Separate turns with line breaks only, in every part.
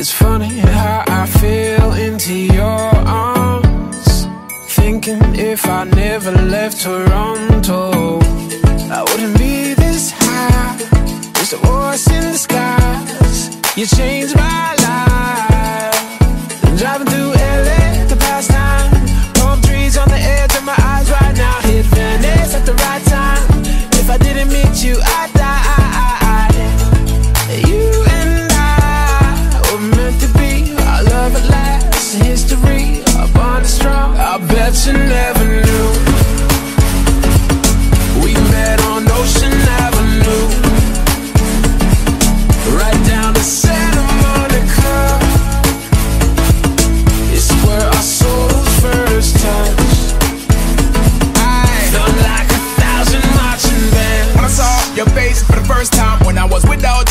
It's funny how I feel into your arms. Thinking if I never left Toronto, I wouldn't be this high. Just a voice in the skies. You changed my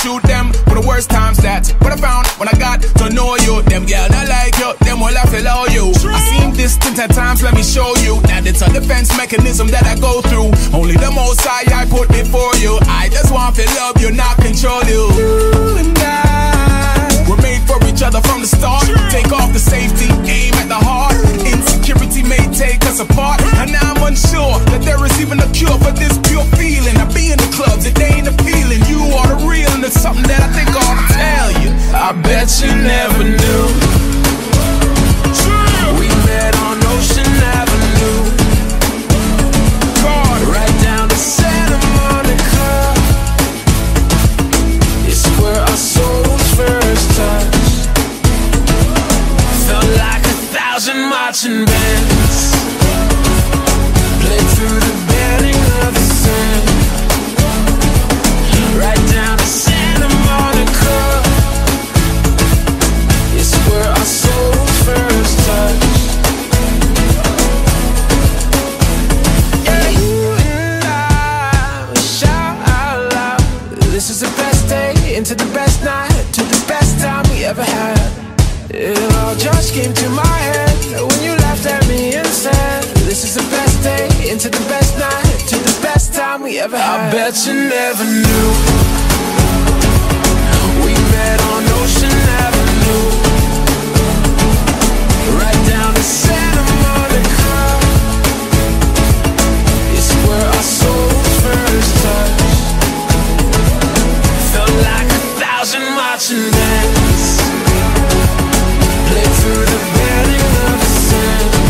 you,
them for the worst times that what I found when I got to know you. Them girl not like you, them will I feel all you. I seen this ten times, let me show you. That it's a defense mechanism that I go through. Only the most high I put before you. I just want to love you, not control you.
You and I.
We're made for each other from the start. Take off the safety, that there is even a cure for this pure feeling. I be in the clubs, it ain't a feeling. You are the real, and it's something that I think I ought to tell you.
I bet you never knew. We met on Ocean Avenue. Right down to Santa Monica. It's where our souls first touched. Felt like a thousand marching bands. Into the best night to the best time we ever had. It all just came to my head when you laughed at me and said, This is the best day into the best night to the best time we ever had. I bet you never knew. We met on Ocean dance Play through the barrier of the sand